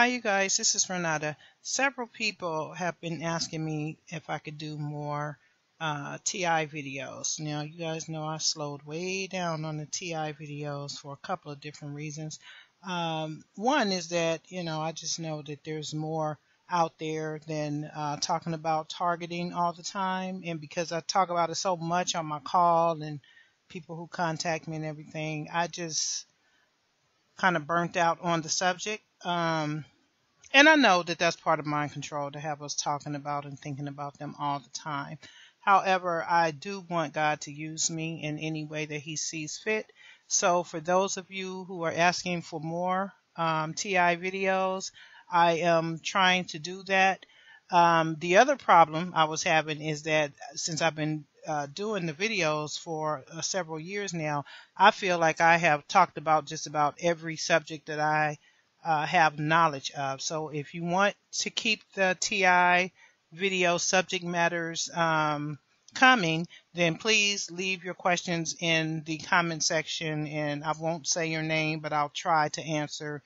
Hi, you guys. This is Renata. Several people have been asking me if I could do more uh, TI videos. Now, you guys know I slowed way down on the TI videos for a couple of different reasons. Um, one is that, you know, I just know that there's more out there than uh, talking about targeting all the time. And because I talk about it so much on my call and people who contact me and everything, I just kind of burnt out on the subject. Um, and I know that that's part of mind control to have us talking about and thinking about them all the time. However, I do want God to use me in any way that He sees fit. So, for those of you who are asking for more um, TI videos, I am trying to do that. Um, the other problem I was having is that since I've been uh, doing the videos for uh, several years now, I feel like I have talked about just about every subject that I uh, have knowledge of. So if you want to keep the TI video subject matters um, coming, then please leave your questions in the comment section and I won't say your name, but I'll try to answer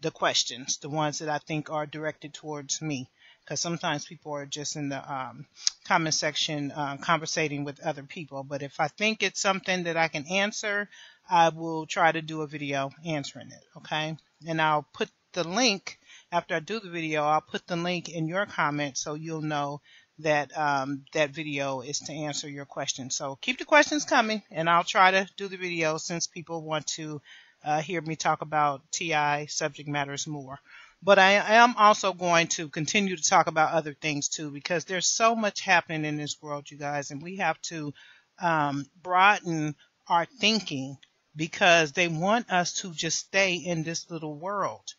the questions, the ones that I think are directed towards me. Because sometimes people are just in the um, comment section uh, conversating with other people. But if I think it's something that I can answer, I will try to do a video answering it. Okay and I'll put the link after I do the video I'll put the link in your comment so you'll know that um, that video is to answer your question so keep the questions coming and I'll try to do the video since people want to uh, hear me talk about TI subject matters more but I am also going to continue to talk about other things too because there's so much happening in this world you guys and we have to um, broaden our thinking because they want us to just stay in this little world.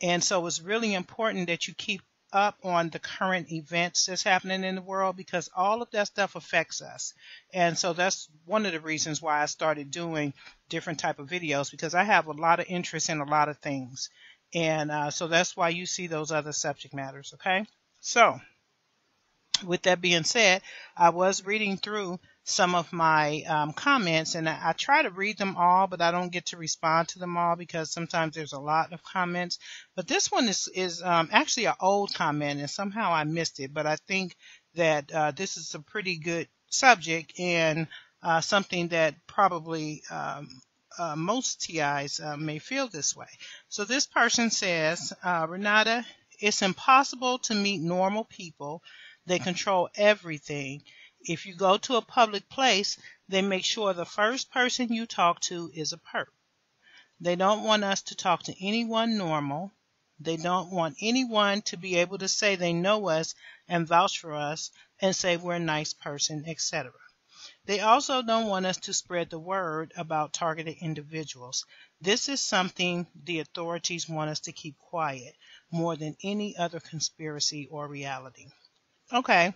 And so it's really important that you keep up on the current events that's happening in the world because all of that stuff affects us. And so that's one of the reasons why I started doing different type of videos because I have a lot of interest in a lot of things. And uh, so that's why you see those other subject matters. Okay. So with that being said, I was reading through some of my um, comments and I, I, try to read them all, but I don't get to respond to them all because sometimes there's a lot of comments. But this one is, is um, actually an old comment and somehow I missed it. But I think that uh, this is a pretty good subject and uh, something that probably um, uh, most TIs uh, may feel this way. So this person says, uh, Renata, it's impossible to meet normal people. They control everything if you go to a public place, they make sure the first person you talk to is a perp. They don't want us to talk to anyone normal. They don't want anyone to be able to say they know us and vouch for us and say we're a nice person, etc. They also don't want us to spread the word about targeted individuals. This is something the authorities want us to keep quiet more than any other conspiracy or reality. Okay,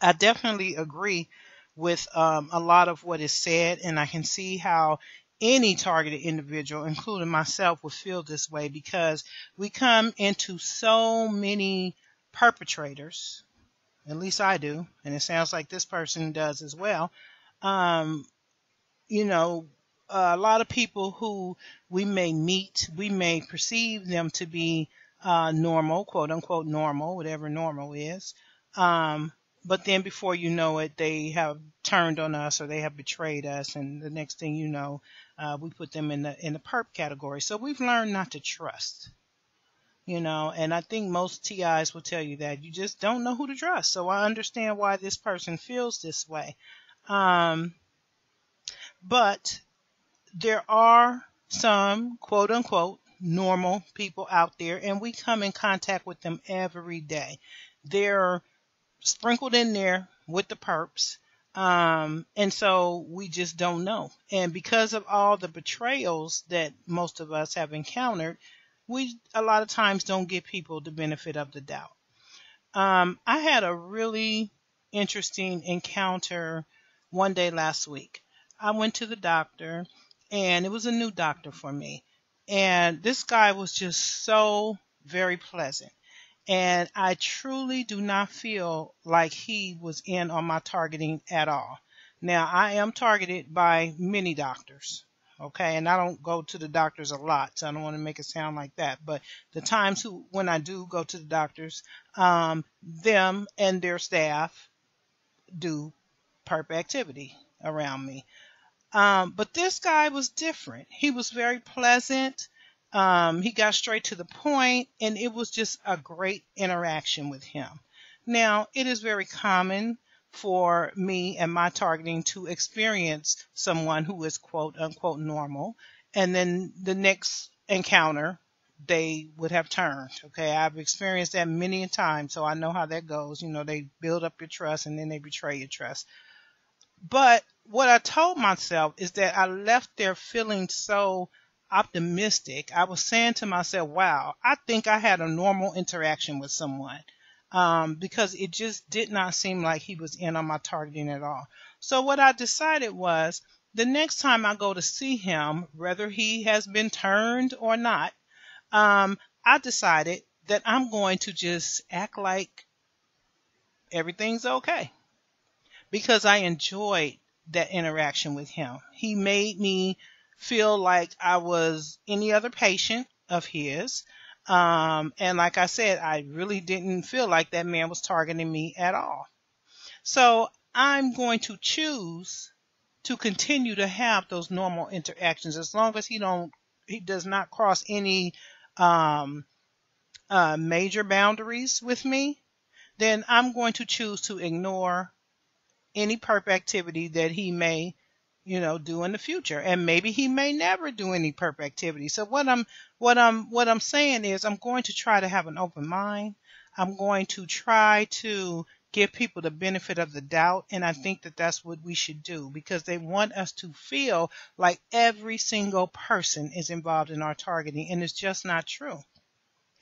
I definitely agree with um, a lot of what is said, and I can see how any targeted individual, including myself, would feel this way because we come into so many perpetrators. At least I do, and it sounds like this person does as well. Um, you know, a lot of people who we may meet, we may perceive them to be uh, normal, quote unquote normal, whatever normal is. Um, but then before you know it, they have turned on us or they have betrayed us, and the next thing you know, uh, we put them in the in the perp category. So we've learned not to trust, you know. And I think most TIs will tell you that you just don't know who to trust. So I understand why this person feels this way, um, but there are some quote unquote normal people out there, and we come in contact with them every day. They're sprinkled in there with the perps. Um, and so we just don't know. And because of all the betrayals that most of us have encountered, we a lot of times don't give people the benefit of the doubt. Um, I had a really interesting encounter one day last week. I went to the doctor, and it was a new doctor for me. And this guy was just so very pleasant. And I truly do not feel like he was in on my targeting at all. Now, I am targeted by many doctors. Okay. And I don't go to the doctors a lot, so I don't want to make it sound like that. But the times who, when I do go to the doctors, um, them and their staff do perp activity around me. Um, but this guy was different. He was very pleasant. Um, he got straight to the point, and it was just a great interaction with him. Now, it is very common for me and my targeting to experience someone who is quote unquote normal, and then the next encounter they would have turned. Okay, I've experienced that many times, so I know how that goes. You know, they build up your trust and then they betray your trust. But what I told myself is that I left there feeling so optimistic. I was saying to myself, wow, I think I had a normal interaction with someone. Um, because it just did not seem like he was in on my targeting at all. So what I decided was the next time I go to see him, whether he has been turned or not, um, I decided that I'm going to just act like everything's okay because I enjoyed that interaction with him. He made me feel like I was any other patient of his. Um, and like I said, I really didn't feel like that man was targeting me at all. So I'm going to choose to continue to have those normal interactions as long as he don't he does not cross any um, uh, major boundaries with me, then I'm going to choose to ignore any perp activity that he may, you know, do in the future. And maybe he may never do any perp activity. So what I'm what I'm what I'm saying is I'm going to try to have an open mind. I'm going to try to give people the benefit of the doubt and I think that that's what we should do because they want us to feel like every single person is involved in our targeting and it's just not true.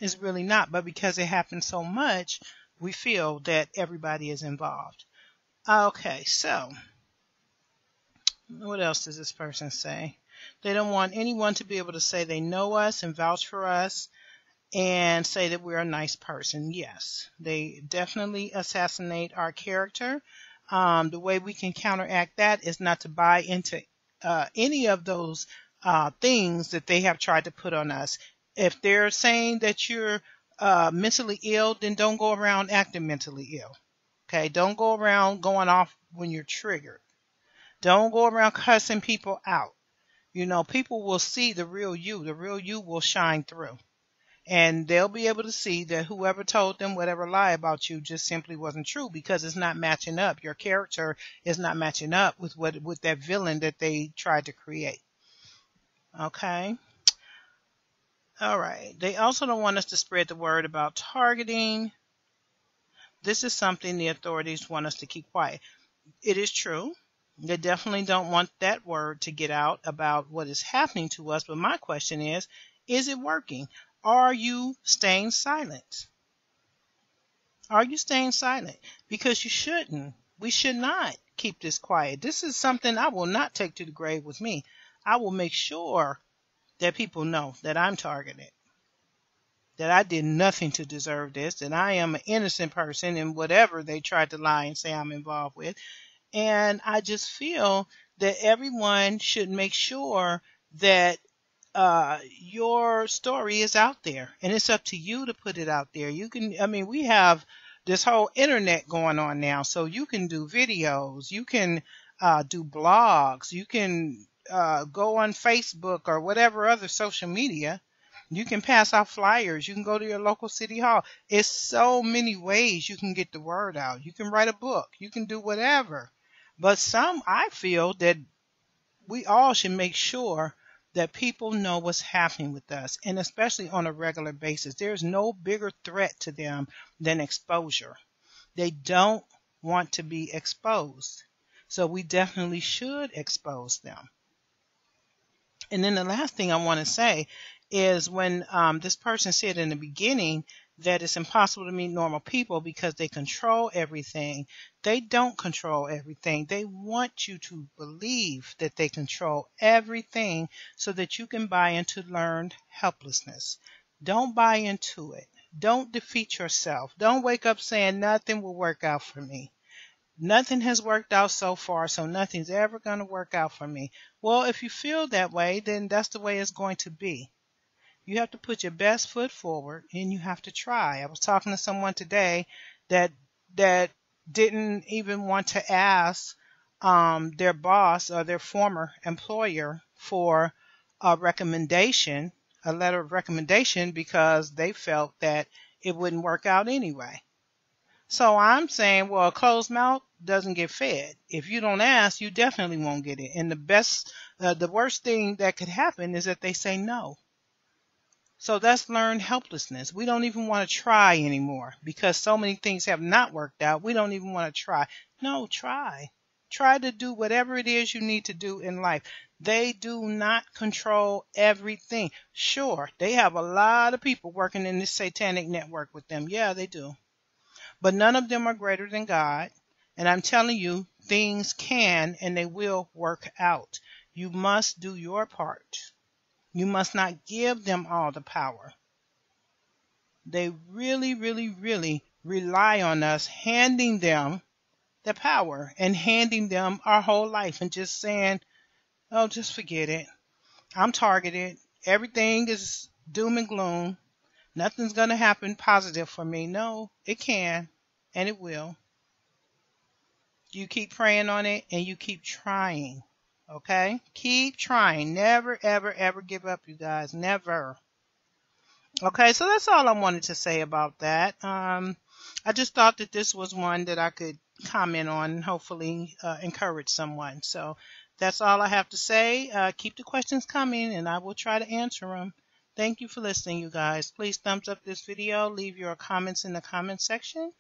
It's really not, but because it happens so much, we feel that everybody is involved. Okay, so what else does this person say? They don't want anyone to be able to say they know us and vouch for us and say that we're a nice person. Yes, they definitely assassinate our character. Um, the way we can counteract that is not to buy into uh, any of those uh, things that they have tried to put on us. If they're saying that you're uh, mentally ill, then don't go around acting mentally ill. Okay, don't go around going off when you're triggered. Don't go around cussing people out. You know, people will see the real you. The real you will shine through. And they'll be able to see that whoever told them whatever lie about you just simply wasn't true because it's not matching up. Your character is not matching up with what with that villain that they tried to create. Okay. All right. They also don't want us to spread the word about targeting this is something the authorities want us to keep quiet. It is true. They definitely don't want that word to get out about what is happening to us. But my question is, is it working? Are you staying silent? Are you staying silent? Because you shouldn't. We should not keep this quiet. This is something I will not take to the grave with me. I will make sure that people know that I'm targeted that I did nothing to deserve this, that I am an innocent person in whatever they tried to lie and say I'm involved with. And I just feel that everyone should make sure that uh, your story is out there and it's up to you to put it out there. You can, I mean, we have this whole internet going on now, so you can do videos, you can uh, do blogs, you can uh, go on Facebook or whatever other social media you can pass out flyers. You can go to your local city hall. It's so many ways you can get the word out. You can write a book. You can do whatever. But some, I feel that we all should make sure that people know what's happening with us, and especially on a regular basis. There's no bigger threat to them than exposure. They don't want to be exposed. So we definitely should expose them. And then the last thing I want to say is when um, this person said in the beginning that it's impossible to meet normal people because they control everything. They don't control everything. They want you to believe that they control everything so that you can buy into learned helplessness. Don't buy into it. Don't defeat yourself. Don't wake up saying nothing will work out for me. nothing has worked out so far, so nothing's ever going to work out for me. Well, if you feel that way, then that's the way it's going to be. You have to put your best foot forward and you have to try. I was talking to someone today that that didn't even want to ask um, their boss or their former employer for a recommendation, a letter of recommendation, because they felt that it wouldn't work out anyway. So I'm saying, well, a closed mouth doesn't get fed. If you don't ask, you definitely won't get it. And the best, uh, the worst thing that could happen is that they say no. So that's learned helplessness. We don't even want to try anymore because so many things have not worked out. We don't even want to try. No, try. Try to do whatever it is you need to do in life. They do not control everything. Sure, they have a lot of people working in this satanic network with them. Yeah, they do. But none of them are greater than God. And I'm telling you, things can and they will work out. You must do your part. You must not give them all the power. They really, really, really rely on us handing them the power and handing them our whole life and just saying, oh, just forget it. I'm targeted. Everything is doom and gloom. Nothing's going to happen positive for me. No, it can and it will. You keep praying on it and you keep trying. Okay? Keep trying. Never, ever, ever give up, you guys. Never. Okay, so that's all I wanted to say about that. Um, I just thought that this was one that I could comment on and hopefully uh, encourage someone. So that's all I have to say. Uh, keep the questions coming and I will try to answer them. Thank you for listening, you guys. Please thumbs up this video. Leave your comments in the comment section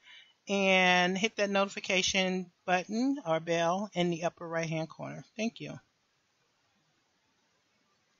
and hit that notification button or bell in the upper right hand corner. Thank you.